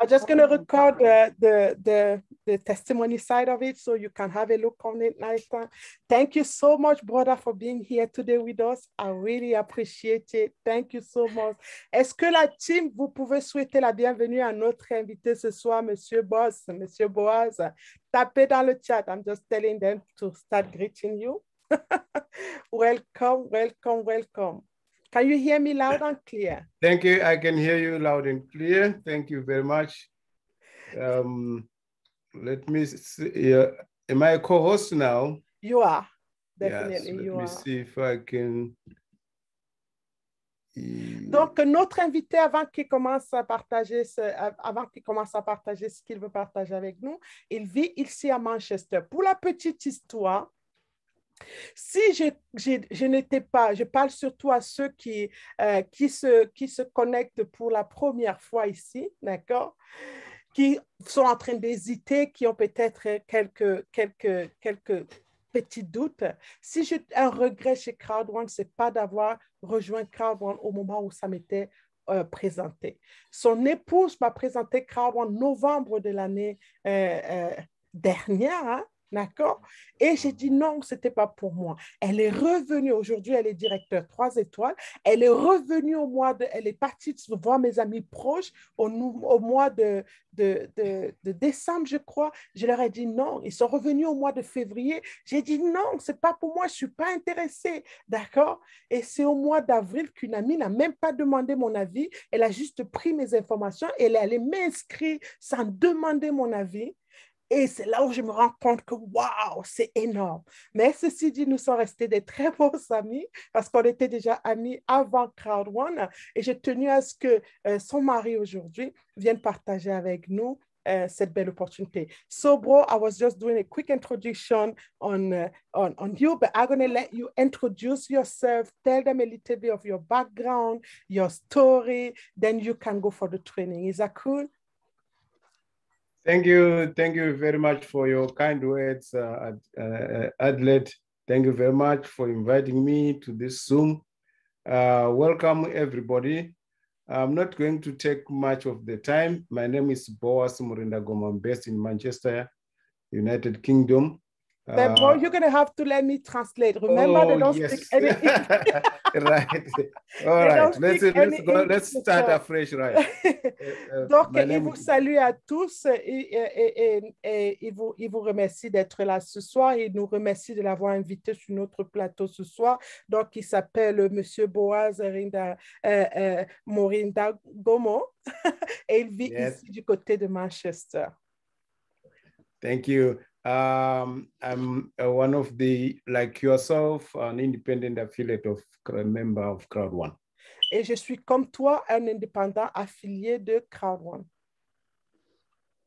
I'm just going to record the, the, the, testimony side of it so you can have a look on it time. Thank you so much, brother, for being here today with us. I really appreciate it. Thank you so much. Est-ce que la team, vous pouvez souhaiter la bienvenue à notre invité ce soir, Monsieur Boss, Monsieur Boaz? Tapez dans le chat. I'm just telling them to start greeting you. welcome, welcome, welcome. Can you hear me loud and clear? Thank you. I can hear you loud and clear. Thank you very much. Um, let me see. Uh, am I a co-host now? You are. Yes. Definitely, Let you me are. see if I can. Donc, notre invité, avant qu'il commence à partager, ce- avant qu'il commence à partager ce qu'il veut partager avec nous, il vit ici à Manchester. Pour la petite histoire, si je, je- je n'étais pas, je parle surtout à ceux qui, euh, qui, se, qui se connectent pour la première fois ici, d'accord? Qui sont en train d'hésiter, qui ont peut-être quelques, quelques, quelques petits doutes. Si j'ai un regret chez CrowdOne, ce n'est pas d'avoir rejoint CrowdOne au moment où ça m'était euh, présenté. Son épouse m'a présenté CrowdOne en novembre de l'année euh, dernière, hein, d'accord? Et j'ai dit non, ce n'était pas pour moi. Elle est revenue, aujourd'hui, elle est directeur 3 étoiles. Elle est revenue au mois de, elle est partie voir mes amis proches au, mois de, de décembre, je crois. Je leur ai dit non. Ils sont revenus au mois de février. J'ai dit non, ce n'est pas pour moi, je ne suis pas intéressée. D'accord? Et c'est au mois d'avril qu'une amie n'a même pas demandé mon avis. Elle a juste pris mes informations et elle est allée m'inscrire sans demander mon avis. Et c'est là où je me rends compte que waouh, c'est énorme. Mais ceci dit, nous sommes restés des très bons amis parce qu'on était déjà amis avant Crowd One. Et j'ai tenu à ce que euh, son mari aujourd'hui vienne partager avec nous uh, cette belle opportunité. So, bro, I was just doing a quick introduction on, uh, on, on you, but I'm going to let you introduce yourself, tell them a little bit of your background, your story, then you can go for the training. Is that cool? Thank you. Thank you very much for your kind words, uh, uh, Adlet. Thank you very much for inviting me to this Zoom. Uh, welcome, everybody. I'm not going to take much of the time. My name is Boas Murinda Goma. I'm based in Manchester, United Kingdom. But, Uh, you're going to have to let me translate. Remember, they oh, don't yes. speak any English. right. All right. Let's, go, start afresh, right? Uh, Donc, my il vous salue à tous et, et- et- et il, vous, il vous remercie d'être là ce soir. Il nous remercie de l'avoir invité sur notre plateau ce soir. Donc, il s'appelle Monsieur Boaz Rinda, euh, euh, Morinda Gomo et il vit Yes. ici du côté de Manchester. Thank you. Um, I'm uh, one of the, like yourself, an independent affiliate of, a member of Crowd One. Et je suis comme toi, un indépendant affilié de CrowdOne.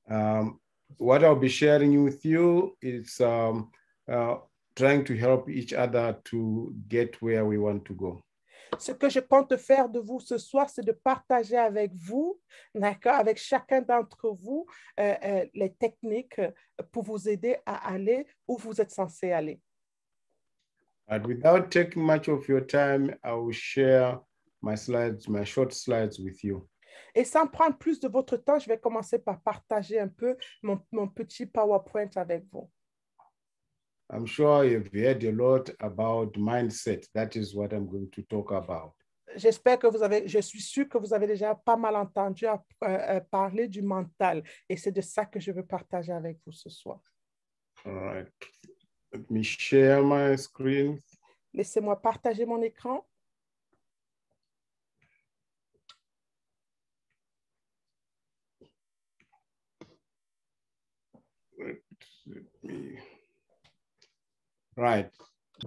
Um, what I'll be sharing with you is um, uh, trying to help each other to get where we want to go. Ce que je compte faire de vous ce soir, c'est de partager avec vous, d'accord, avec chacun d'entre vous, euh, euh, les techniques euh, pour vous aider à aller où vous êtes censé aller. But without taking much of your time, I will share my slides, my short slides with you. Et sans prendre plus de votre temps, je vais commencer par partager un peu mon, mon petit PowerPoint avec vous. I'm sure you've heard a lot about mindset. That is what I'm going to talk about. J'espère que vous avez, je suis sûre que vous avez déjà pas mal entendu euh, euh, parler du mental. Et c'est de ça que je veux partager avec vous ce soir. All right. Let me share my screen. Laissez-moi partager mon écran. Let me- Right.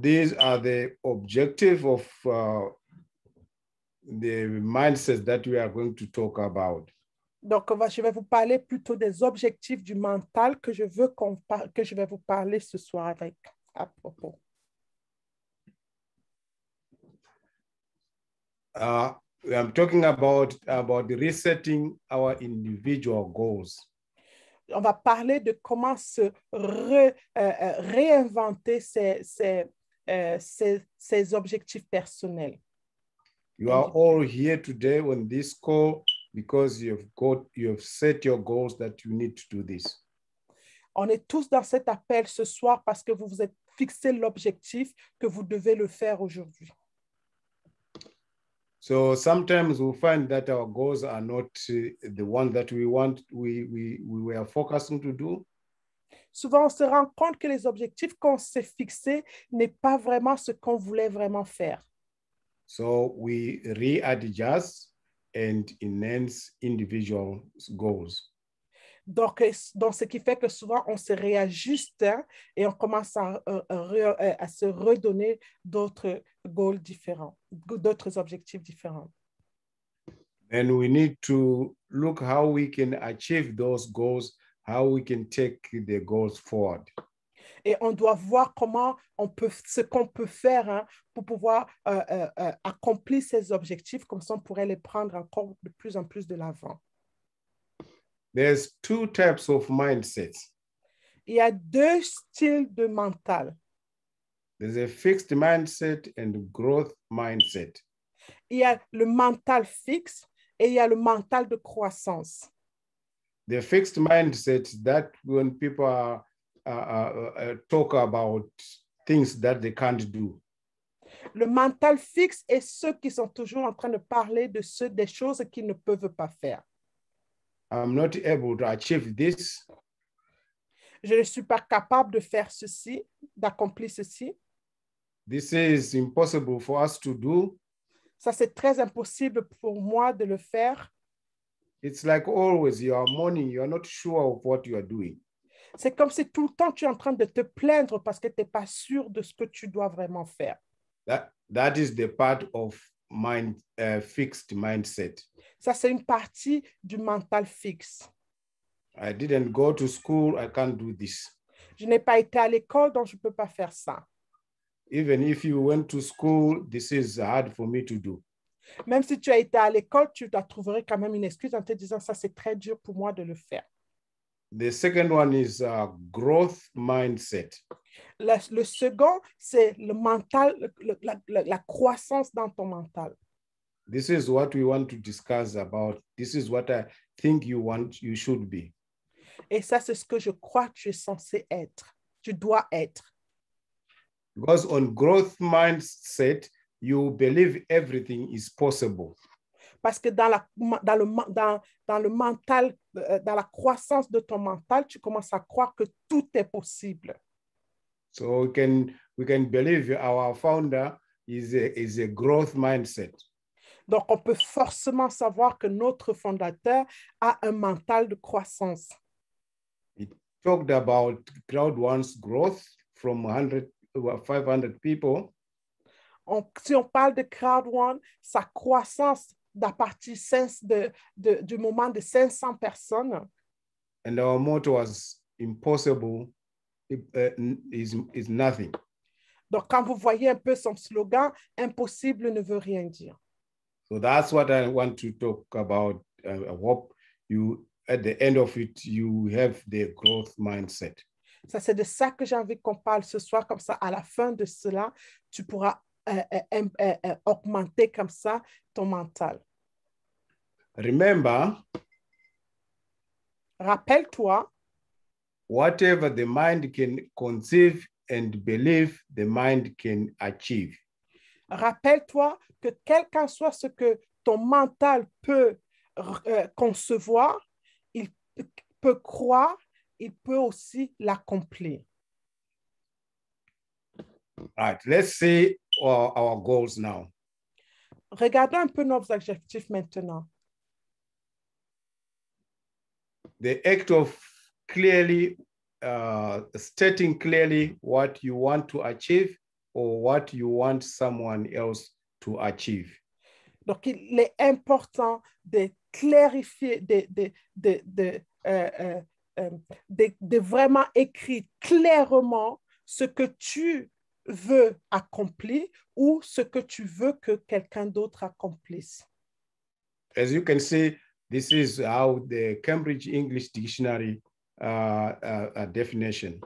These are the objective of uh, the mindsets that we are going to talk about. Donc, on va- je vais vous parler plutôt des objectifs du mental que je veux qu'on que je vais vous parler ce soir avec à propos. Uh, I'm talking about about resetting our individual goals. On va parler de comment se re- euh, euh, réinventer ces, ces, euh, ces- ces objectifs personnels. You are all here today on this call because you've got you've set your goals that you need to do this. On est tous dans cet appel ce soir parce que vous vous êtes fixé l'objectif que vous devez le faire aujourd'hui. So sometimes we find that our goals are not uh, the one that we want we we we were focusing to do. Souvent, on se rend compte que les objectifs qu'on s'est fixés n'est pas vraiment ce qu'on voulait vraiment faire. So we readjust and enhance individual goals. Donc, euh, donc, ce qui fait que souvent, on se réajuste hein, et on commence à, euh, à euh, à se redonner d'autres goals différents, d'autres objectifs différents. And we need to look how we can achieve those goals, how we can take the goals forward. Et on doit voir comment on peut, ce qu'on peut faire hein, pour pouvoir euh, euh, euh, accomplir ces objectifs, comme ça on pourrait les prendre encore de plus en plus de l'avant. There's two types of mindsets. Il y a deux styles de mental. There's a fixed mindset and growth mindset. Il y a le mental fixe et il y a le mental de croissance. The fixed mindset that when people are, uh, uh, uh, talk about things that they can't do. Le mental fixe est ceux qui sont toujours en train de parler de ce, des choses qu'ils ne peuvent pas faire. I'm not able to achieve this. Je ne suis pas capable de faire ceci, d'accomplir ceci. This is impossible for us to do. Ça, c'est très impossible pour moi de le faire. It's like always you are mourning, you are not sure of what you are doing. C'est comme si tout le temps tu es en train de te plaindre parce que tu n'es pas sûr de ce que tu dois vraiment faire. That that is the part of mind uh, fixed mindset. Ça, c'est une partie du mental fixe. I didn't go to school, I can't do this. Je n'ai pas été à l'école, donc je ne peux pas faire ça. Even if you went to school, this is hard for me to do. Même si tu as été à l'école, tu dois trouver quand même une excuse en te disant ça, c'est très dur pour moi de le faire. The second one is uh, growth mindset. Le, le second, c'est le mental, le- la, la- la croissance dans ton mental. This is what we want to discuss about. This is what I think you want, you should be. Et ça, c'est ce que je crois que tu es censé être. Tu dois être. Because on growth mindset, you believe everything is possible. Parce que dans, la, dans, le, dans, dans le mental, euh, dans la croissance de ton mental, tu commences à croire que tout est possible. So we can we can believe our founder is a, is a growth mindset. Donc, on peut forcément savoir que notre fondateur a un mental de croissance. Talked about crowd one's growth from 100 uh, 500 people On- si on parle de Crowd One, sa croissance d'à partir de, de- du moment de 500 personnes, and our motto was impossible is, is nothing. donc quand vous voyez un peu son slogan, impossible ne veut rien dire. So that's what I want to talk about. Uh, I hope you, at the end of it, you have the growth mindset. Ça, c'est de ça que j'ai envie qu'on parle ce soir, comme ça, à la fin de cela, tu pourras euh, euh, euh, euh, augmenter comme ça ton mental. Remember, Rappelle-toi, whatever the mind can conceive and believe, the mind can achieve. rappelle-toi que quel qu'en soit ce que ton mental peut euh, concevoir, il peut croire, il peut aussi l'accomplir. Right, let's see our, our goals now. Regardons un peu nos objectifs maintenant. The act of clearly uh, stating clearly what you want to achieve or what you want someone else to achieve. Donc, il est important de clarifier, de, de, de, de, euh, euh, euh, de- de vraiment écrire clairement ce que tu veux accomplir ou ce que tu veux que quelqu'un d'autre accomplisse. As you can see, this is how the Cambridge English Dictionary uh, definition.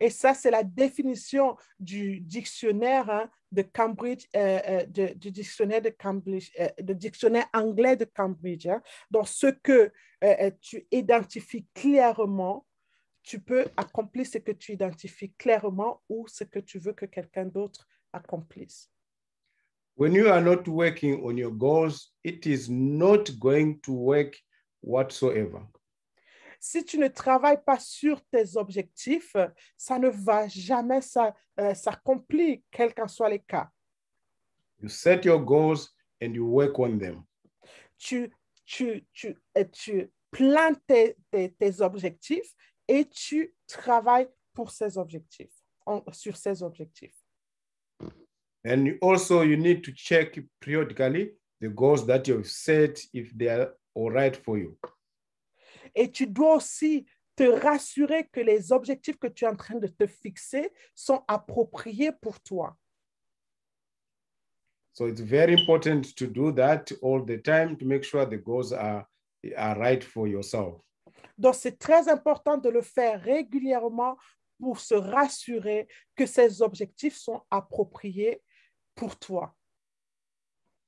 Et ça, c'est la définition du dictionnaire hein, de Cambridge, euh, euh, de- du dictionnaire de Cambridge, euh, le dictionnaire anglais de Cambridge. hein. Donc, ce que euh, tu identifies clairement, tu peux accomplir ce que tu identifies clairement ou ce que tu veux que quelqu'un d'autre accomplisse. When you are not working on your goals, it is not going to work whatsoever. Si tu ne travailles pas sur tes objectifs, ça ne va jamais euh, s'accomplir, quels qu'en soient les cas. You set your goals and you work on them. tu, tu, tu, tu plantes tes, tes- tes objectifs et tu travailles pour ces objectifs, en- sur ces objectifs. And you also you need to check periodically the goals that you've set if they are all right for you. Et tu dois aussi te rassurer que les objectifs que tu es en train de te fixer sont appropriés pour toi. So it's very important to do that all the time to make sure the goals are, are right for yourself. Donc, c'est très important de le faire régulièrement pour se rassurer que ces objectifs sont appropriés pour toi.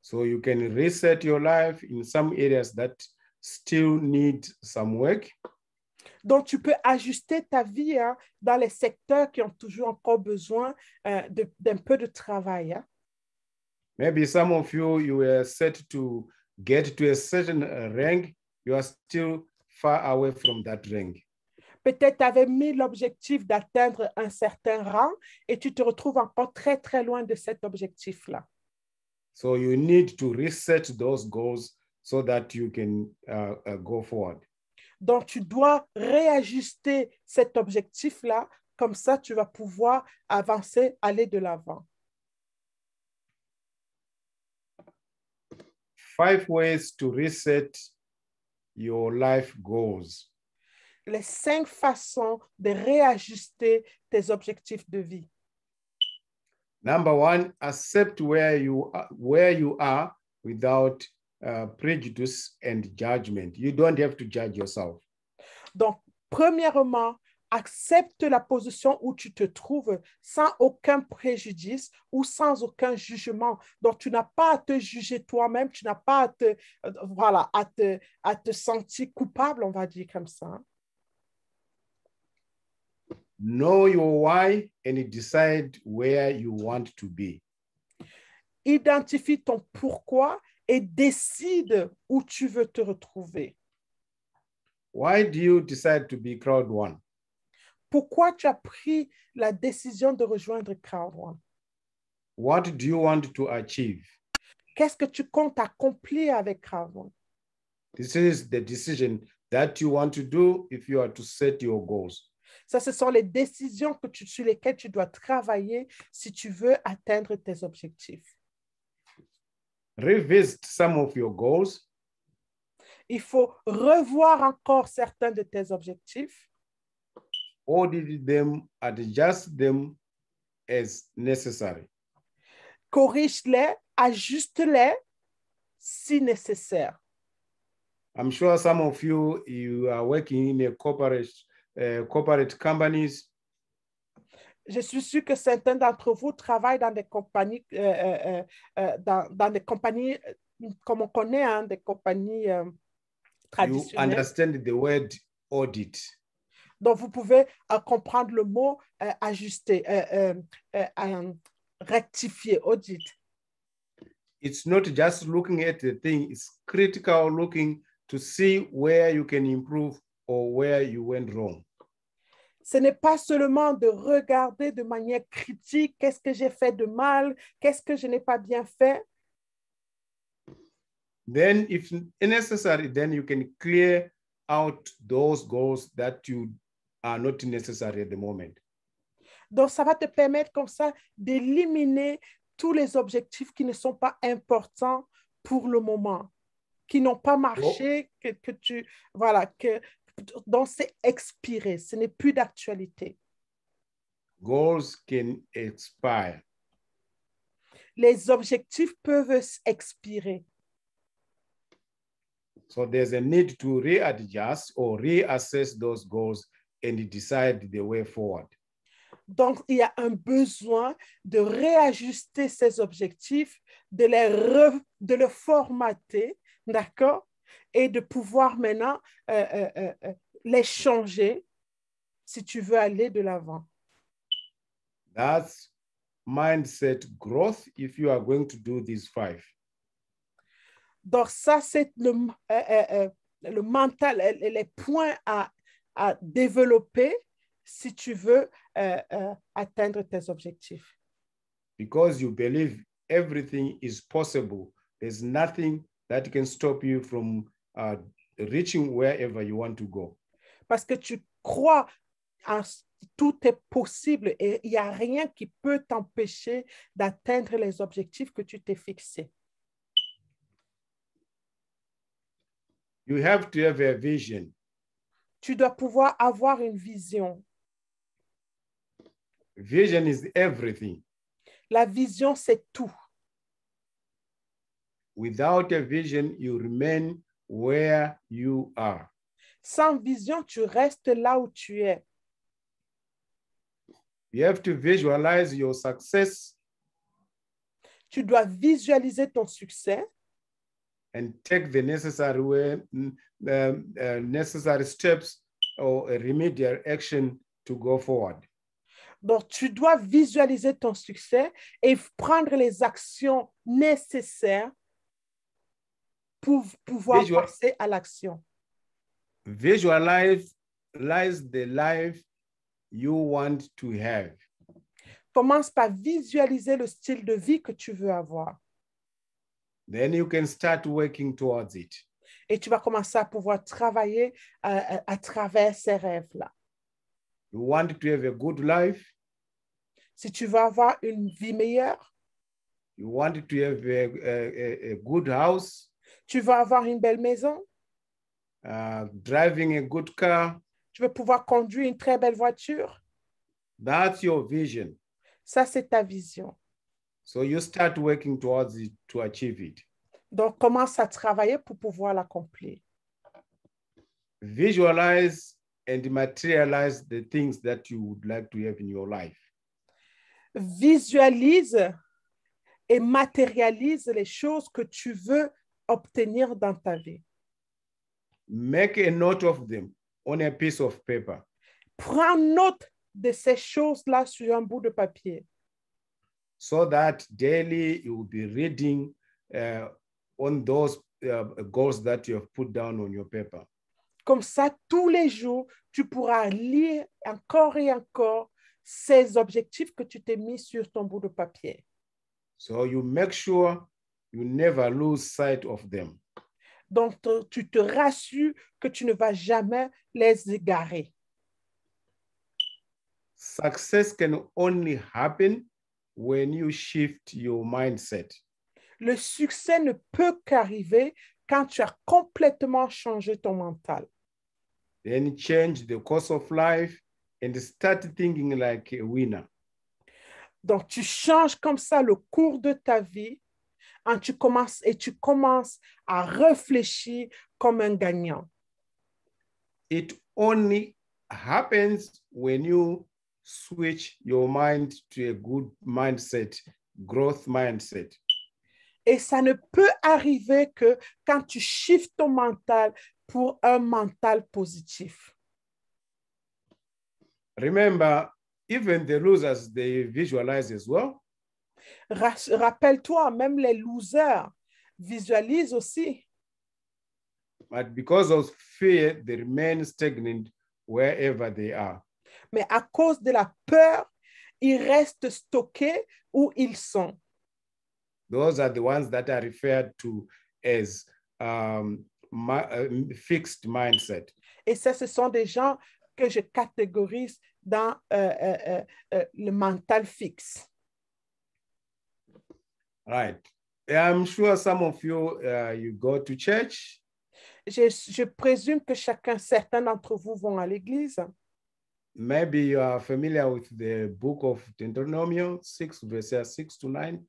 So you can reset your life in some areas that still need some work. Donc, tu peux ajuster ta vie hein, dans les secteurs qui ont toujours encore besoin euh, d'un peu de travail. hein. Maybe some of you, you were set to get to a certain uh, rank. You are still far away from that rank. Peut-être avais mis l'objectif d'atteindre un certain rang et tu te retrouves encore très, très loin de cet objectif-là. So you need to reset those goals so that you can uh, uh, go forward. Donc, tu dois réajuster cet objectif-là. Comme ça, tu vas pouvoir avancer, aller de l'avant. Five ways to reset your life goals. Les cinq façons de réajuster tes objectifs de vie. Number one, accept where you are, where you are without uh, prejudice and judgment. You don't have to judge yourself. Donc, premièrement, accepte la position où tu te trouves sans aucun préjudice ou sans aucun jugement. Donc, tu n'as pas à te juger toi-même, tu n'as pas à te, euh, voilà, à te, à te sentir coupable, on va dire comme ça. Know your why and decide where you want to be. Identifie ton pourquoi et décide où tu veux te retrouver. Why do you decide to be crowd one? Pourquoi tu as pris la décision de rejoindre Crowd One? What do you want to achieve? Qu'est-ce que tu comptes accomplir avec Crowd One? This is the decision that you want to do if you are to set your goals. Ça, ce sont les décisions que tu, sur lesquelles tu dois travailler si tu veux atteindre tes objectifs. Revisit some of your goals Il faut revoir encore certains de tes objectifs, audit them, adjust them as necessary. corrige-les, ajuste-les si nécessaire. I'm sure some of you you are working in a corporate uh, corporate companies. Je suis sûre que certains d'entre vous travaillent dans des compagnies, euh, euh, euh, euh, dans, dans des compagnies comme on connaît, hein, des compagnies euh, You traditionnelles. understand the word audit. Donc, vous pouvez euh, comprendre le mot ajuster, rectifier, audit. It's not just looking at the thing, it's critical looking to see where you can improve or where you went wrong. Ce n'est pas seulement de regarder de manière critique qu'est-ce que j'ai fait de mal, qu'est-ce que je n'ai pas bien fait, Then, if necessary, then you can clear out those goals that you are not necessary at the moment. Donc, ça va te permettre comme ça d'éliminer tous les objectifs qui ne sont pas importants pour le moment, qui n'ont pas marché, que, que tu, voilà, que, dont c'est expiré, ce n'est plus d'actualité. Goals can expire. Les objectifs peuvent expirer. So there's a need to readjust or reassess those goals and decide the way forward. Donc, il y a un besoin de réajuster ces objectifs, de les, re- de les formater, d'accord? Et de pouvoir maintenant euh, euh, euh, euh, les changer si tu veux aller de l'avant. That's mindset growth if you are going to do these five. Donc, ça, c'est le, euh, euh, le mental, les points à, à développer si tu veux atteindre tes objectifs. because you believe everything is possible. There's nothing that can stop you from uh, reaching wherever you want to go. Parce que tu crois en tout est possible et il n'y a rien qui peut t'empêcher d'atteindre les objectifs que tu t'es fixés. You have to have a vision. Tu dois pouvoir avoir une vision. Vision is everything. La vision, c'est tout. Without a vision, you remain where you are. Sans vision, tu restes là où tu es. You have to visualize your success Tu dois visualiser ton succès and take the necessary way, um, uh, necessary steps or a remedial action to go forward. Donc, tu dois visualiser ton succès et prendre les actions nécessaires pour pouvoir Visual- passer à l'action. Visualize the life you want to have. Commence par visualiser le style de vie que tu veux avoir. Then you can start working towards it. Et tu vas commencer à pouvoir travailler euh, euh, à travers ces rêves-là. You want to have a good life? Si tu veux avoir une vie meilleure, You want to have a, a- a good house, tu veux avoir une belle maison, uh, driving a good car. tu veux pouvoir conduire une très belle voiture. That's your vision. Ça, c'est ta vision. So you start working towards it to achieve it. Donc, commence à travailler pour pouvoir l'accomplir. Visualize and materialize the things that you would like to have in your life. Visualise et matérialise les choses que tu veux obtenir dans ta vie. Make a note of them on a piece of paper. Prends note de ces choses-là sur un bout de papier. so that daily you will be reading uh, on those uh, goals that you have put down on your paper. Comme ça, tous les jours, tu pourras lire encore et encore ces objectifs que tu t'es mis sur ton bout de papier. So you make sure you never lose sight of them. Donc, tu te rassures que tu ne vas jamais les égarer. Success can only happen when you shift your mindset. Le succès ne peut qu'arriver quand tu as complètement changé ton mental. Then change the course of life and start thinking like a winner. Donc, tu changes comme ça le cours de ta vie hein, tu commences, et tu commences à réfléchir comme un gagnant. It only happens when you switch your mind to a good mindset, growth mindset. Et ça ne peut arriver que quand tu shifts ton mental pour un mental positif. Remember, even the losers, they visualize as well. Ra- Rappelle-toi, même les losers visualisent aussi. But because of fear, they remain stagnant wherever they are. Mais à cause de la peur, ils restent stockés où ils sont. Those are the ones that are referred to as um, uh, fixed mindset. Et ça, ce sont des gens que je catégorise dans euh, euh, euh, euh, le mental fixe. Right. I'm sure some of you, uh, you go to church. Je, je présume que chacun, certains d'entre vous vont à l'église. Maybe you are familiar with the book of Deuteronomy 6, verses 6 to 9.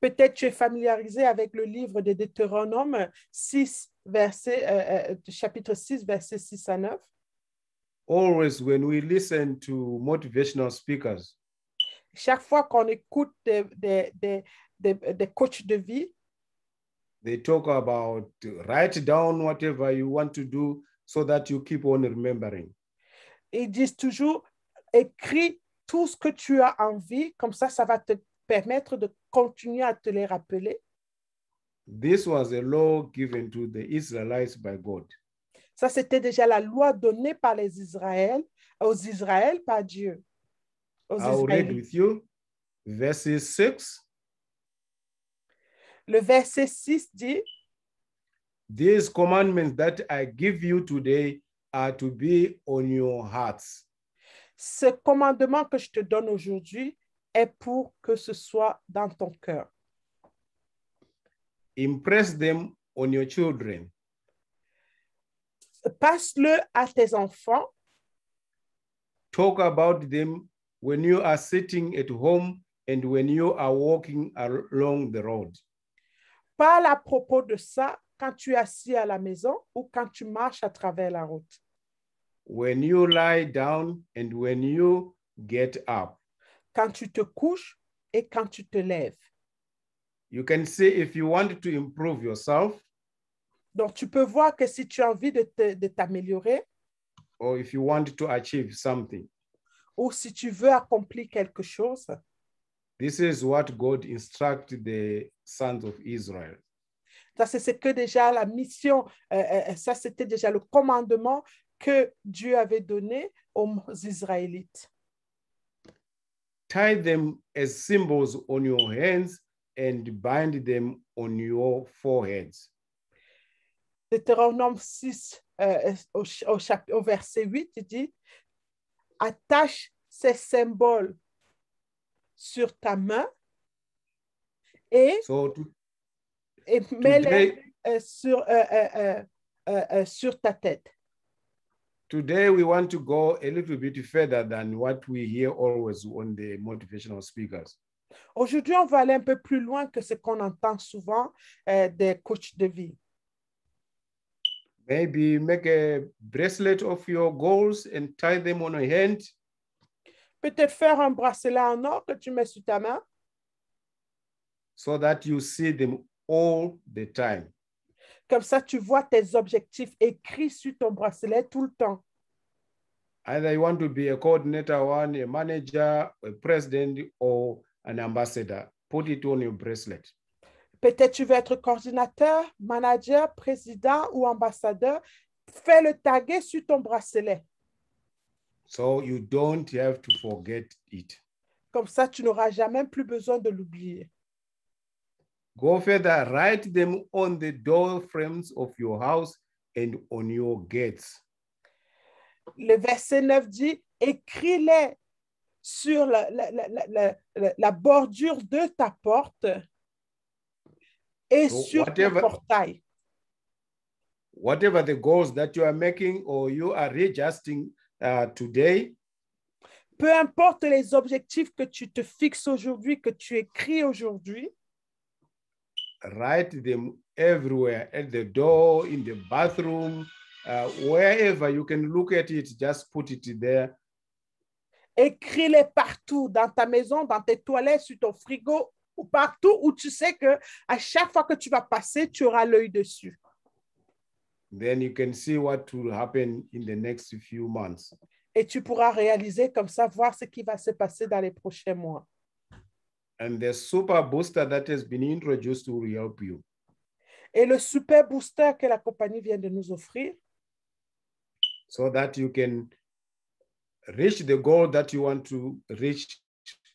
Peut-être tu es familiarisé avec le livre de Deutéronome 6, verset, euh, euh, chapitre 6, verset 6 à 9. always when we listen to motivational speakers, Chaque fois qu'on écoute des, des, des, des, des coachs de vie, they talk about write down whatever you want to do so that you keep on remembering. ils disent toujours, écris tout ce que tu as envie, comme ça, ça va te permettre de continuer à te les rappeler. This was a law given to the Israelites by God. Ça, c'était déjà la loi donnée par les Israël, aux Israël par Dieu. Aux I'll read with you verses 6. Le verset 6 dit, These commandments that I give you today are to be on your hearts. ce commandement que je te donne aujourd'hui est pour que ce soit dans ton cœur. Impress them on your children. Passe-le à tes enfants, Talk about them when you are sitting at home and when you are walking along the road. Parle à propos de ça quand tu es assis à la maison ou quand tu marches à travers la route. When you lie down and when you get up. quand tu te couches et quand tu te lèves. You can see if you want to improve yourself Donc, tu peux voir que si tu as envie de t'améliorer or if you want to achieve something. ou si tu veux accomplir quelque chose, This is what God instructed the sons of Israel. ça c'est ce que déjà la mission, euh, euh, ça c'était déjà le commandement que Dieu avait donné aux Israélites. Tie them as symbols on your hands and bind them on your foreheads. Deutéronome 6, euh, au, ch- au chap- au verset 8, il dit, attache ces symboles sur ta main et, So to- et mets-les today, euh, sur, euh, euh, sur ta tête. today we want to go a little bit further than what we hear always on the motivational speakers. Aujourd'hui, on va aller un peu plus loin que ce qu'on entend souvent euh, des coachs de vie. Maybe make a bracelet of your goals and tie them on your hand Peut-être faire un bracelet en or que tu mets sur ta main, so that you see them all the time. comme ça tu vois tes objectifs écrits sur ton bracelet tout le temps. Either you want to be a coordinator, one, a manager, a president, or an ambassador. Put it on your bracelet. Peut-être tu veux être coordinateur, manager, président ou ambassadeur. Fais le taguer sur ton bracelet. So you don't have to forget it. Comme ça, tu n'auras jamais plus besoin de l'oublier. Go further, write them on the door frames of your house and on your gates. Le verset 9 dit, écris-les sur la, la- la- la- la- la- bordure de ta porte et So sur ton portail. Whatever the goals that you are making or you are readjusting uh, today, Peu importe les objectifs que tu te fixes aujourd'hui, que tu écris aujourd'hui, write them everywhere at the door, in the bathroom, uh, wherever you can look at it, just put it there. écris-les partout, dans ta maison, dans tes toilettes, sur ton frigo, ou partout où tu sais que à chaque fois que tu vas passer, tu auras l'œil dessus. Then you can see what will happen in the next few months. Et tu pourras réaliser comme ça, voir ce qui va se passer dans les prochains mois. And the super booster that has been introduced will help you. Et le super booster que la compagnie vient de nous offrir, so that you can reach the goal that you want to reach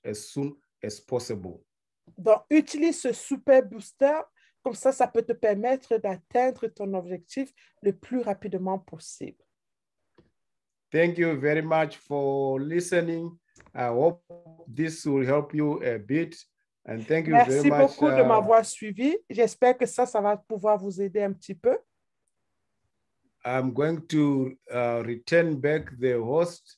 as soon as possible. donc utilise ce super booster, comme ça, ça peut te permettre d'atteindre ton objectif le plus rapidement possible. Thank you very much for listening. I hope this will help you a bit. And thank you very Merci much. beaucoup de uh, m'avoir suivi. J'espère que ça, ça va pouvoir vous aider un petit peu. I'm going to uh, return back the host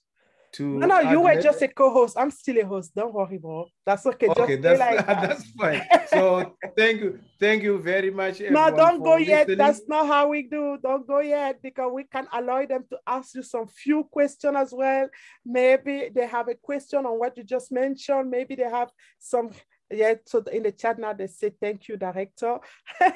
to No, no, you were just a co-host. I'm still a host. Don't worry, bro. That's okay. Okay, stay that's like that. that's fine. So thank you, thank you very much. No, don't go yet. listening. That's not how we do. Don't go yet because we can allow them to ask you some few questions as well. Maybe they have a question on what you just mentioned. Maybe they have some. Yeah, so in the chat now they say thank you, director.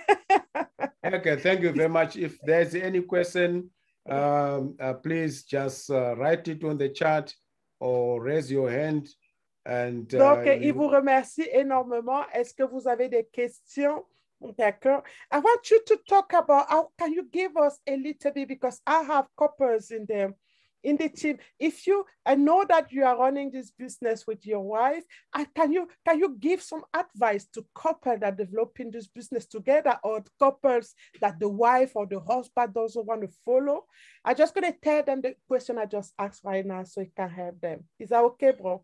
Okay, thank you very much. If there's any question, um, uh, please just uh, write it on the chat or raise your hand. And uh, Donc, il vous remercie énormément. Est-ce que vous avez des questions? D'accord. I want you to talk about how can you give us a little bit because I have couples in the in the team. If you I know that you are running this business with your wife, can you can you give some advice to couples that developing this business together or couples that the wife or the husband doesn't want to follow? I'm just gonna tell them the question I just asked right now so it can help them. Is that okay, bro?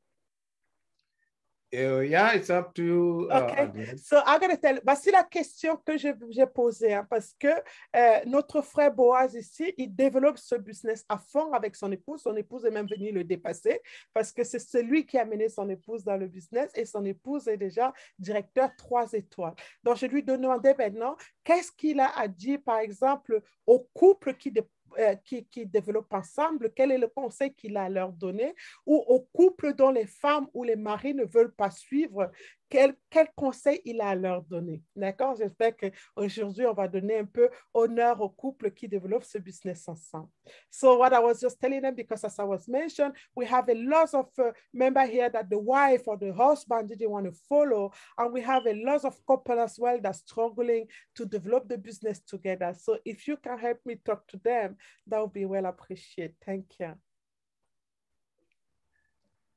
Uh, yeah, it's up to you. Uh, Okay. Adelaide. So, I'm gonna tell, voici la question que j'ai posée, hein, parce que euh, notre frère Boaz ici, il développe ce business à fond avec son épouse. Son épouse est même venue le dépasser parce que c'est celui qui a mené son épouse dans le business et son épouse est déjà directeur trois étoiles. Donc, je lui demandais maintenant, qu'est-ce qu'il a à dire, par exemple, aux couples qui, dé- euh, qui, qui développent ensemble, quel est le conseil qu'il a à leur donner, ou aux couples dont les femmes ou les maris ne veulent pas suivre quel, quel conseil il a à leur donner. D'accord? J'espère qu'aujourd'hui, on va donner un peu honneur aux couples qui développent ce business ensemble. So what I was just telling them, because as I was mentioned, we have a lot of uh, member here that the wife or the husband didn't want to follow. And we have a lot of couple as well that's struggling to develop the business together. So if you can help me talk to them, that would be well appreciated. Thank you.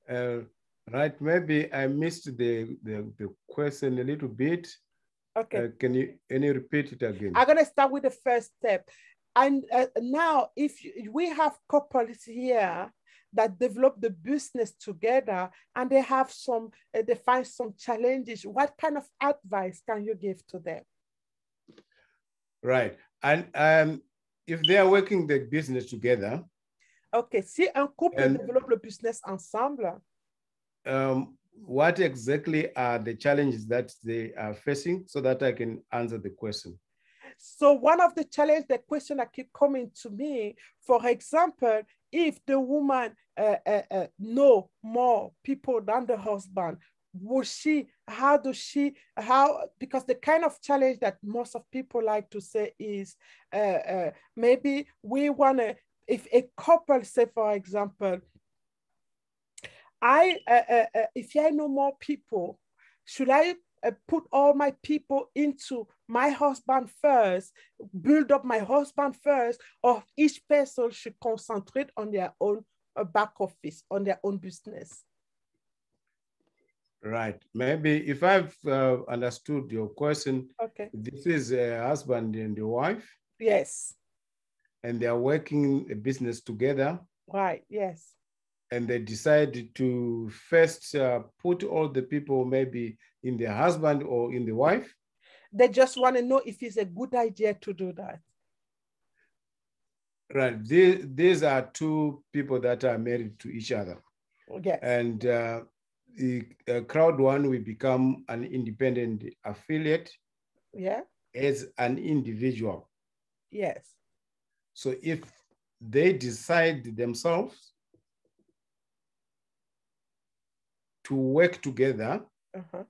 Uh, right, maybe I missed the, the, the question a little bit. Okay. Uh, can you can you repeat it again? I'm going to start with the first step. And uh, now, if you, we have couples here that develop the business together and they have some, uh, they find some challenges, what kind of advice can you give to them? Right. And um, if they are working the business together, OK, si un couple And- développe le business ensemble, um, what exactly are the challenges that they are facing so that I can answer the question? So one of the challenge, the question that keep coming to me, for example, if the woman uh, uh, uh, know more people than the husband, will she, how does she, how, because the kind of challenge that most of people like to say is uh, uh, maybe we want to, if a couple say, for example, I, uh, uh, uh, if I know more people, should I uh, put all my people into my husband first, build up my husband first, or each person should concentrate on their own uh, back office, on their own business? Right. Maybe if I've uh, understood your question, Okay. this is a husband and a wife, Yes. and they are working a business together, Right. Yes. And they decide to first uh, put all the people maybe in the husband or in the wife. They just want to know if it's a good idea to do that. Right. These, these are two people that are married to each other. Yes. And uh, the uh, crowd one will become an independent affiliate yeah. as an individual. Yes. So if they decide themselves to work together, Uh-huh.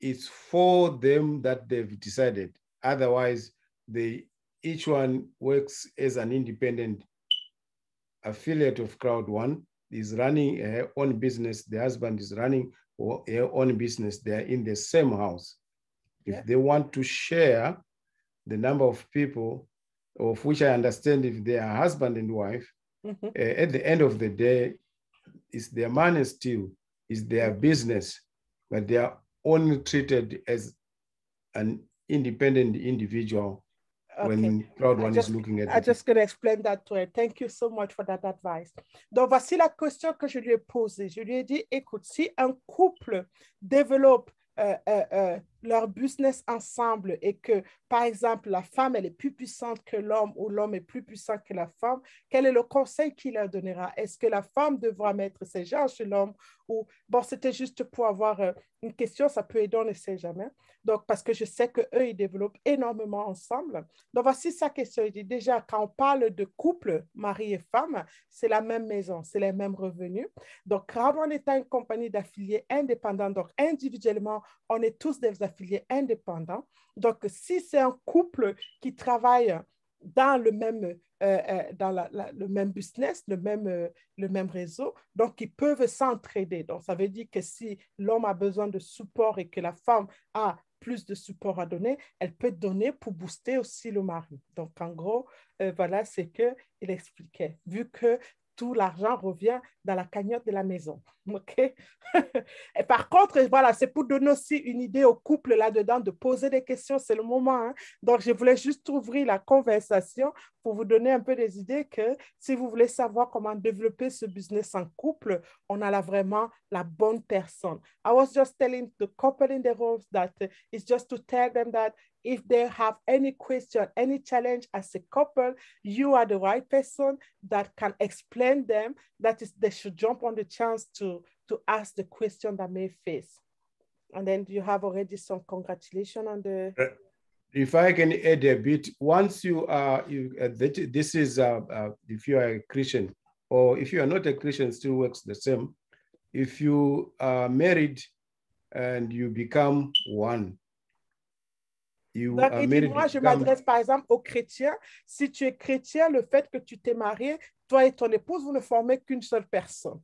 it's for them that they've decided. Otherwise, they each one works as an independent affiliate of Crowd One, is running her own business. The husband is running her own business. They are in the same house. If Yeah. they want to share the number of people, of which I understand if they are husband and wife, Mhm. uh, at the end of the day, it's their money still, it's their business, but they are only treated as an independent individual Okay. when Crowd One just- is looking at I'm just going to explain that to her. Thank you so much for that advice. Donc, voici la question que je lui ai posée. Je lui ai dit, écoute, si un couple développe euh, euh, euh, leur business ensemble et que, par exemple, la femme, elle est plus puissante que l'homme ou l'homme est plus puissant que la femme, quel est le conseil qu'il leur donnera? Est-ce que la femme devra mettre ses gens chez l'homme ou, bon, c'était juste pour avoir euh, une question, ça peut aider, on ne sait jamais. Donc, parce que je sais qu'eux, ils développent énormément ensemble. Donc, voici sa question. Il dit déjà, quand on parle de couple, mari et femme, c'est la même maison, c'est les mêmes revenus. Donc, on est une compagnie d'affiliés indépendants, donc individuellement, on est tous des affiliés indépendants. Donc, si c'est un couple qui travaille dans le même, euh, euh, business, le même, euh, le même réseau. Donc, ils peuvent s'entraider. Donc, ça veut dire que si l'homme a besoin de support et que la femme a plus de support à donner, elle peut donner pour booster aussi le mari. Donc, en gros, voilà ce qu'il expliquait. Vu que tout l'argent revient dans la cagnotte de la maison. OK? Et par contre, voilà, c'est pour donner aussi une idée au couple là-dedans de poser des questions. C'est le moment. Hein. Donc, je voulais juste ouvrir la conversation pour vous donner un peu des idées que si vous voulez savoir comment développer ce business en couple, on a là vraiment la bonne personne. I was just telling the couple in the room that it's just to tell them that if they have any question, any challenge as a couple, you are the right person that can explain them. That is, they should jump on the chance to, to ask the question that may face. And then you have already some congratulations on the. Uh, if I can add a bit, once you are, you, uh, this is, uh, uh, if you are a Christian, or if you are not a Christian, still works the same. If you are married and you become one, Donc, il dit, moi, je m'adresse par exemple aux chrétiens. Si tu es chrétien, le fait que tu t'es marié, toi et ton épouse, vous ne formez qu'une seule personne.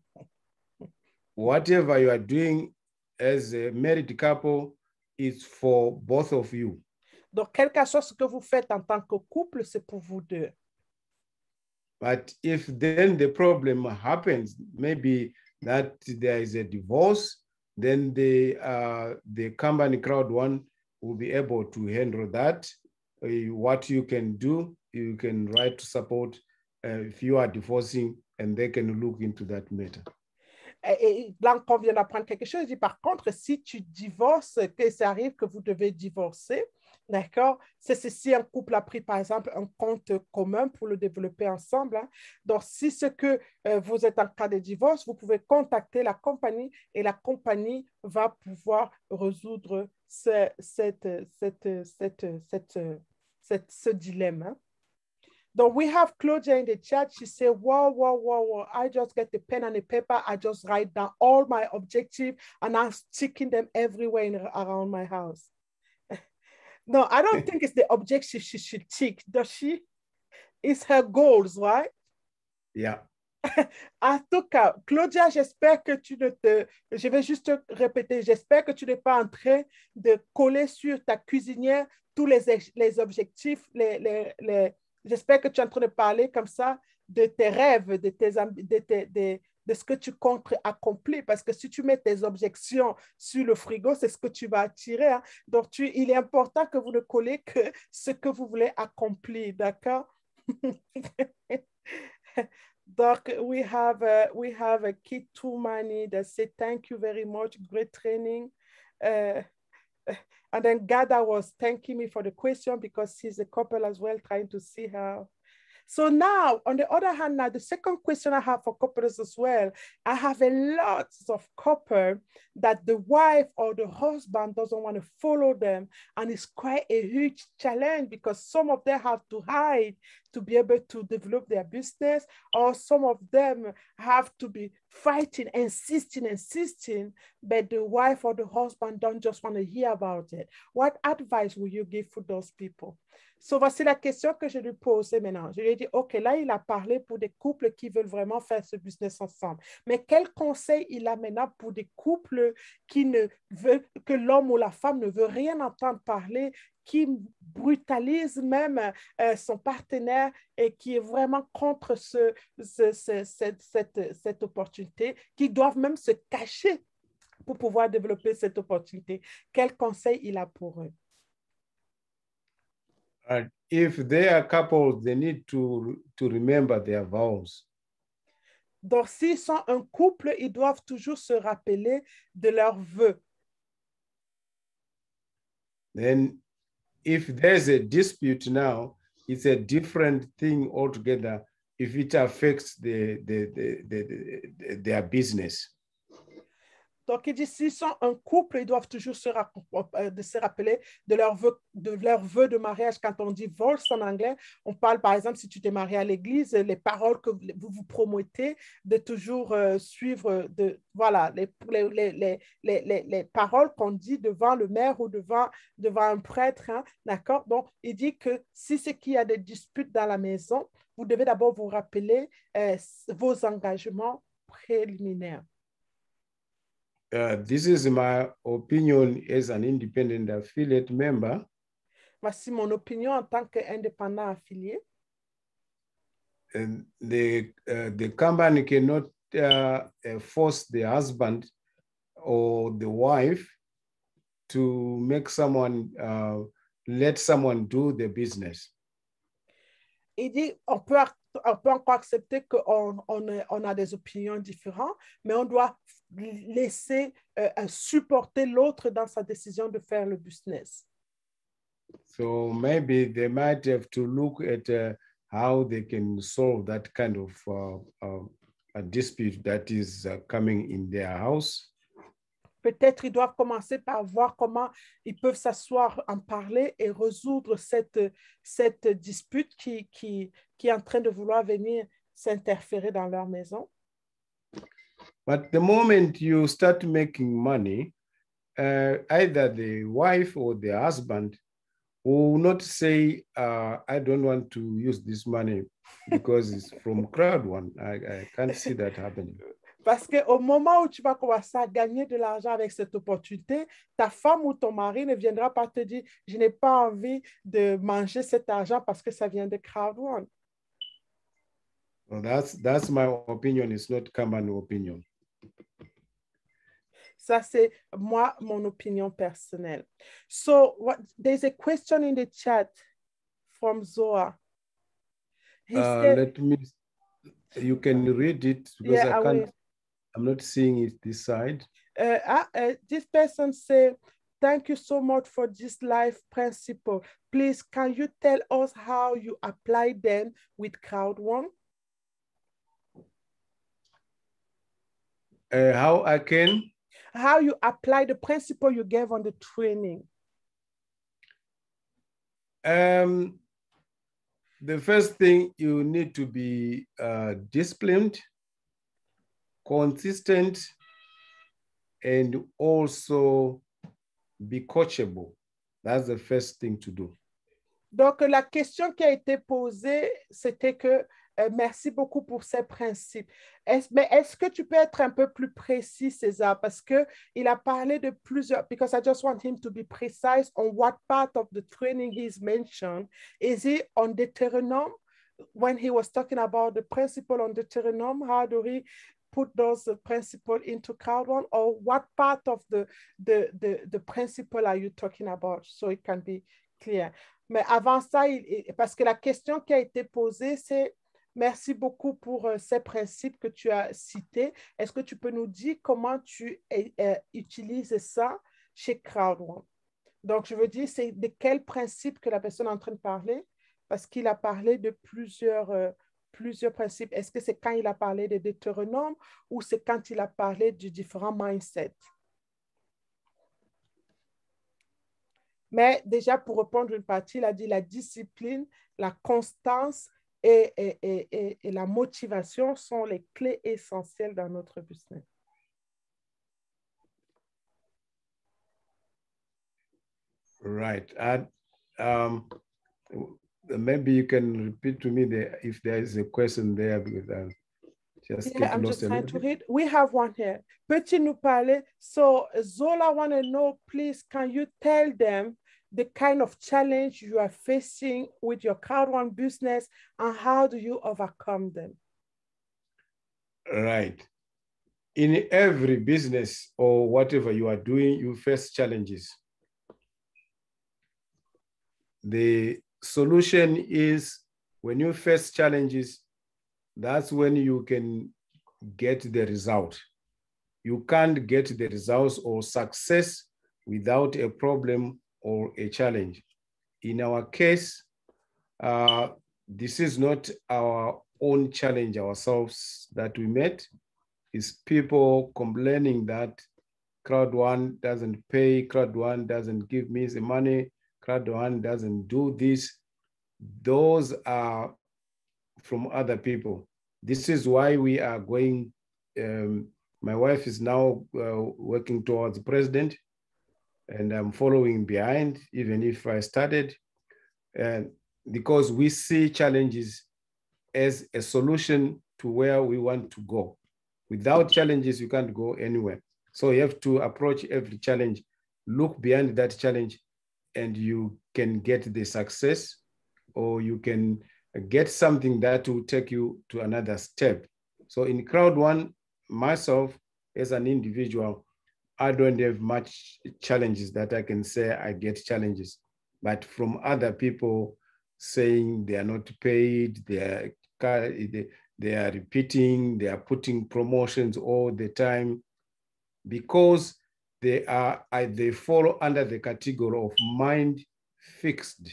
Whatever you are doing as a married couple is for both of you. Donc, quelque chose que vous faites en tant que couple, c'est pour vous deux. But if then the problem happens, maybe that there is a divorce, then the uh, the company crowd one will be able to handle that. Uh, what you can do, you can write to support uh, if you are divorcing and they can look into that matter. Et là, on vient d'apprendre quelque chose. Il dit, par contre, si tu divorces, que ça arrive que vous devez divorcer, D'accord? C'est si un couple a pris, par exemple, un compte commun pour le développer ensemble. Hein. Donc, si ce que euh, vous êtes en cas de divorce, vous pouvez contacter la compagnie et la compagnie va pouvoir résoudre cette, cette, cette, cette, ce dilemme. Hein. Donc, we have Claudia in the chat. She said, wow, wow, wow, wow. I just get the pen and the paper. I just write down all my objectives and I'm sticking them everywhere in, around my house. No, I don't think it's the objective she should tick, does she? It's her goals, right? Yeah. en tout cas, Claudia, j'espère que tu ne te... Je vais juste répéter, j'espère que tu n'es pas en train de coller sur ta cuisinière tous les, les objectifs, les, les, les... j'espère que tu es en train de parler comme ça de tes rêves, de tes, de de, de ce que tu comptes accomplir. Parce que si tu mets tes objections sur le frigo, c'est ce que tu vas attirer. Hein. Donc, il est important que vous ne collez que ce que vous voulez accomplir. D'accord? Donc, we have a, we have a kid too many that say thank you very much, great training. Uh, and then Gada was thanking me for the question because she's a couple as well, trying to see how so now, on the other hand, now the second question I have for couples as well, I have a lot of couple that the wife or the husband doesn't want to follow them. And it's quite a huge challenge because some of them have to hide to be able to develop their business, or some of them have to be fighting, insisting, insisting, but the wife or the husband don't just want to hear about it. What advice will you give for those people? So, voici la question que je lui posais maintenant. Je lui ai dit, OK, là, il a parlé pour des couples qui veulent vraiment faire ce business ensemble. Mais quel conseil il a maintenant pour des couples qui ne veulent, que l'homme ou la femme ne veut rien entendre parler, qui brutalise même euh, son partenaire et qui est vraiment contre ce, cette, cette, cette opportunité, qui doivent même se cacher pour pouvoir développer cette opportunité. Quel conseil il a pour eux? And if they are couples, they need to, to remember their vows. Donc, s'ils sont un couple, ils doivent toujours se rappeler de leurs vœux. then if there's a dispute now, it's a different thing altogether if it affects the, the, the, the, the- their business. Donc, il dit, s'ils sont un couple, ils doivent toujours se, euh, se rappeler de leur, vœu, de de mariage. Quand on dit divorce en anglais, on parle, par exemple, si tu t'es marié à l'église, les paroles que vous vous promettez, de toujours euh, suivre, de, voilà, les, les, les, les, les, les- les paroles qu'on dit devant le maire ou devant, devant un prêtre. hein, D'accord? Donc, il dit que si c'est qu'il y a des disputes dans la maison, vous devez d'abord vous rappeler euh, vos engagements préliminaires. Uh, this is my opinion as an independent affiliate member. Voici mon opinion en tant qu'indépendant affilié. And the, uh, the company cannot uh, uh, force the husband or the wife to make someone, uh, let someone do the business. Il dit, on peut, on peut encore accepter qu'on on, a- des opinions différentes, mais on doit laisser euh, supporter l'autre dans sa décision de faire le business. So maybe they might have to look at uh, how they can solve that kind of uh, uh, dispute that is uh, coming in their house. Peut-être ils doivent commencer par voir comment ils peuvent s'asseoir, en parler et résoudre cette, cette dispute qui, qui, qui est en train de vouloir venir s'interférer dans leur maison. But the moment you start making money, uh, either the wife or the husband will not say, uh, I don't want to use this money because it's from crowd one. I, I can't see that happening. Parce qu'au moment où tu vas commencer à gagner de l'argent avec cette opportunité, ta femme ou ton mari ne viendra pas te dire, je n'ai pas envie de manger cet argent parce que ça vient de Crowd One. So that's that's my opinion. It's not common opinion. Ça, c'est moi, mon opinion personnelle. So, what, there's a question in the chat from Zoa. He Uh, said, let me. You can read it because Yeah, I I can't. will. I'm not seeing it this side. uh, uh, this person say, thank you so much for this life principle. Please, can you tell us how you apply them with Crowd One? Uh, how I can How you apply the principle you gave on the training? Um, the first thing you need to be uh, disciplined, consistent, and also be coachable. That's the first thing to do. Donc, la question qui a été posée, c'était que euh, merci beaucoup pour ces principes. Est-ce- mais est-ce que tu peux être un peu plus précis, César? Parce qu'il a parlé de plusieurs, because I just want him to be precise on what part of the training he's mentioned. Is it on Deuteronomy? When he was talking about the principle on Deuteronomy, how do he put those uh, principles into crowd one? Or what part of the, the, the, principle are you talking about? So it can be clear. Mais avant ça, parce que la question qui a été posée, c'est merci beaucoup pour euh, ces principes que tu as cités. Est-ce que tu peux nous dire comment tu utilises ça chez CrowdOne? Donc, je veux dire, c'est de quel principe que la personne est en train de parler? Parce qu'il a parlé de plusieurs, euh, plusieurs principes. Est-ce que c'est quand il a parlé de Deutéronome ou c'est quand il a parlé du différent mindset? Mais déjà, pour répondre une partie, il a dit la discipline, la constance et, la motivation sont les clés essentielles dans notre business. Right. Um, maybe you can repeat to me the, if there is a question there because I just Yeah, I'm just trying to read. We have one here. Peux-tu nous parler? So Zola want to know, please, can you tell them the kind of challenge you are facing with your one business and how do you overcome them? Right. In every business or whatever you are doing, you face challenges. The solution is when you face challenges, that's when you can get the result. You can't get the results or success without a problem or a challenge. In our case, uh, this is not our own challenge ourselves that we met. It's people complaining that crowd one doesn't pay, crowd one doesn't give me the money, crowd one doesn't do this. Those are from other people. This is why we are going. Um, my wife is now uh, working towards the president, and I'm following behind, even if I started. Because we see challenges as a solution to where we want to go. Without challenges, you can't go anywhere. So you have to approach every challenge, look beyond that challenge, and you can get the success or you can get something that will take you to another step. So in crowd one, myself as an individual, I don't have much challenges that I can say I get challenges. But from other people saying they are not paid, they are, they, are repeating, they are putting promotions all the time because they are they fall under the category of mind fixed.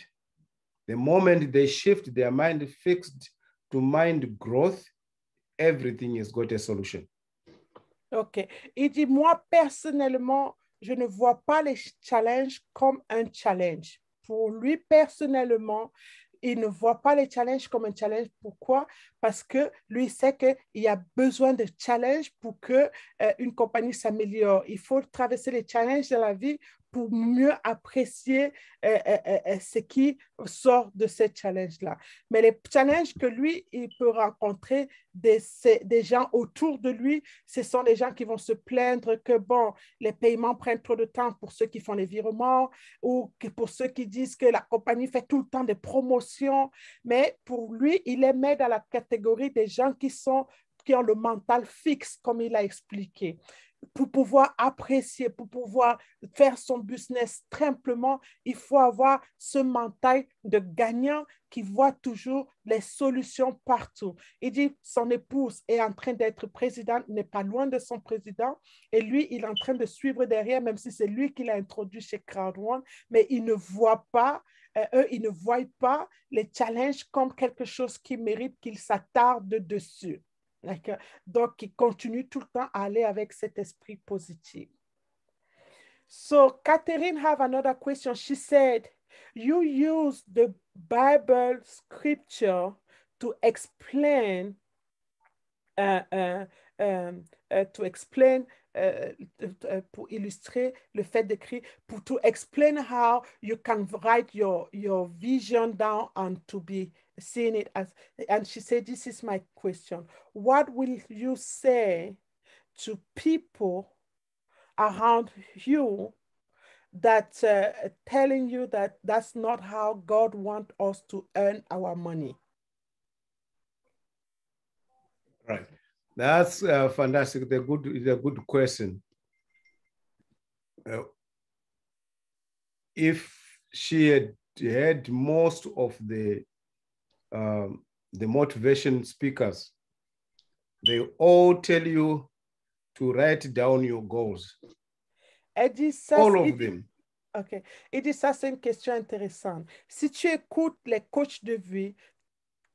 The moment they shift their mind fixed to mind growth, everything has got a solution. OK. Il dit, moi, personnellement, je ne vois pas les challenges comme un challenge. Pour lui, personnellement, il ne voit pas les challenges comme un challenge. Pourquoi? Parce que lui sait qu'il y a besoin de challenges pour que euh, une compagnie s'améliore. Il faut traverser les challenges de la vie pour mieux apprécier euh, euh, euh, ce qui sort de ces challenges-là. Mais les challenges que lui, il peut rencontrer des, des gens autour de lui, ce sont des gens qui vont se plaindre que, bon, les paiements prennent trop de temps pour ceux qui font les virements ou que pour ceux qui disent que la compagnie fait tout le temps des promotions. Mais pour lui, il est mis dans la catégorie des gens qui sont qui ont le mental fixe, comme il a expliqué pour pouvoir apprécier, pour pouvoir faire son business simplement, il faut avoir ce mental de gagnant qui voit toujours les solutions partout. Il dit, son épouse est en train d'être présidente, n'est pas loin de son président, et lui, il est en train de suivre derrière, même si c'est lui qui l'a introduit chez Crowd One, mais il ne voit pas euh, eux, ils ne voient pas les challenges comme quelque chose qui mérite qu'ils s'attardent dessus. Donc, il continue tout le temps à aller avec cet esprit positif. So, Catherine have another question. She said, you use the Bible scripture to explain uh, uh, um, to explain pour illustrer le fait d'écrire, pour to explain how you can write your, your vision down and to be seeing it as, and she said, This is my question. What will you say to people around you that uh, telling you that that's not how God wants us to earn our money? Right. That's uh, fantastic. The good, a good question. Uh, if she had had most of the um, the motivation speakers, they all tell you to write down your goals. all of them. OK. Il dit ça, c'est une question intéressante. Si tu écoutes les coachs de vie,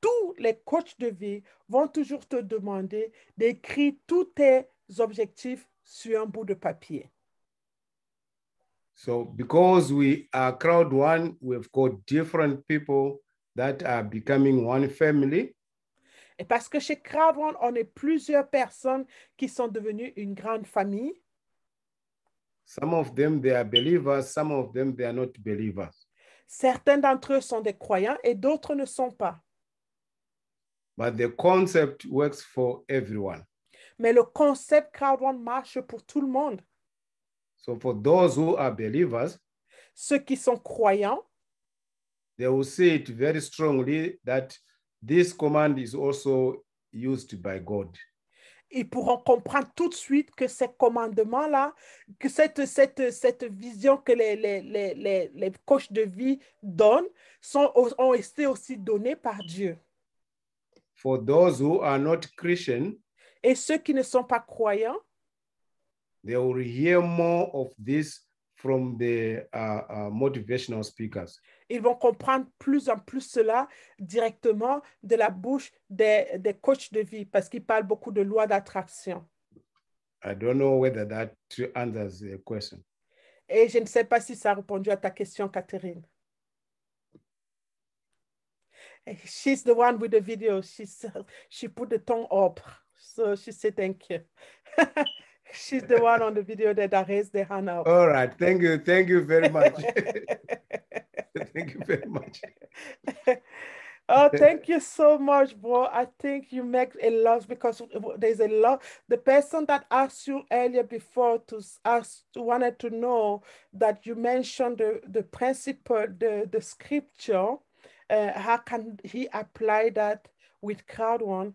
tous les coachs de vie vont toujours te demander d'écrire tous tes objectifs sur un bout de papier. So because we are crowd one, we've got different people that are becoming one family. Et parce que chez Crowd One, on est plusieurs personnes qui sont devenues une grande famille. Some of them, they are believers. Some of them, they are not believers. Certains d'entre eux sont des croyants et d'autres ne sont pas. But the concept works for everyone. Mais le concept Crowd One marche pour tout le monde. So for those who are believers, Ceux qui sont croyants, they will see it very strongly that this command is also used by God. ils pourront comprendre tout de suite que ces commandements-là, que cette, cette, cette vision que les, les, les, les, les coachs de vie donnent sont, ont été aussi donnés par Dieu. For those who are not Christian, Et ceux qui ne sont pas croyants, they will hear more of this from the uh, uh, motivational speakers. Ils vont comprendre plus en plus cela directement de la bouche des, des coachs de vie parce qu'ils parlent beaucoup de loi d'attraction. I don't know whether that answers the question. Et je ne sais pas si ça a répondu à ta question, Catherine. She's the one with the video. She's, she put the tongue up. So she said thank you. She's the one on the video that I raised the hand up. All right. Thank you. Thank you very much. thank you very much. Oh, thank you so much, bro. I think you make a lot because there's a lot. The person that asked you earlier before to ask wanted to know that you mentioned the, the principle, the, the scripture. Uh, how can he apply that with crowd one?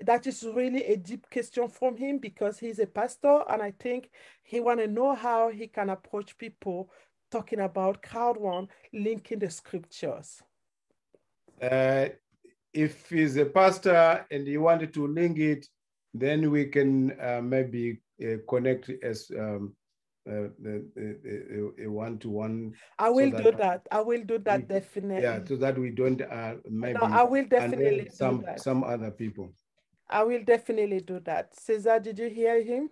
That is really a deep question from him because he's a pastor, and I think he want to know how he can approach people talking about crowd one, linking the scriptures. Uh, if he's a pastor and he wanted to link it, then we can uh, maybe uh, connect as um, uh, a one-to-one. I will so do that. I will do that we- definitely. Yeah, so that we don't uh, maybe no, I will definitely do some some other people. I will definitely do that. Cesar, did you hear him?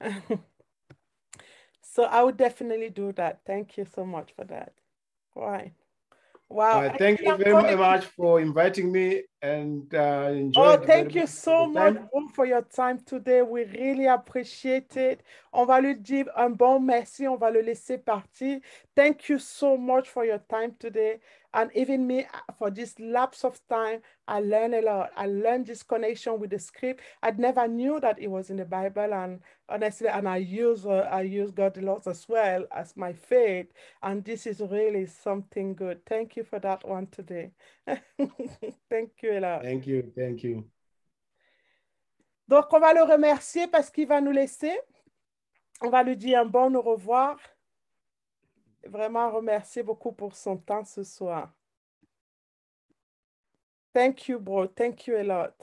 so I will definitely do that. Thank you so much for that. Right. Wow. Thank you very much for inviting me and uh, enjoy. Oh, thank you so much for your time today. We really appreciate it. On va lui dire un bon merci. On va le laisser partir. Thank you so much for your time today. And even me, for this lapse of time, I learned a lot. I learned this connection with the script. I never knew that it was in the Bible. And honestly, and I use uh, I use God a lot as well as my faith. And this is really something good. Thank you for that one today. Thank you a lot. Thank you, thank you. Donc, on va le remercier parce qu'il va nous laisser. On va lui dire un bon au revoir. Vraiment remercier beaucoup pour son temps ce soir. Thank you, bro. Thank you a lot.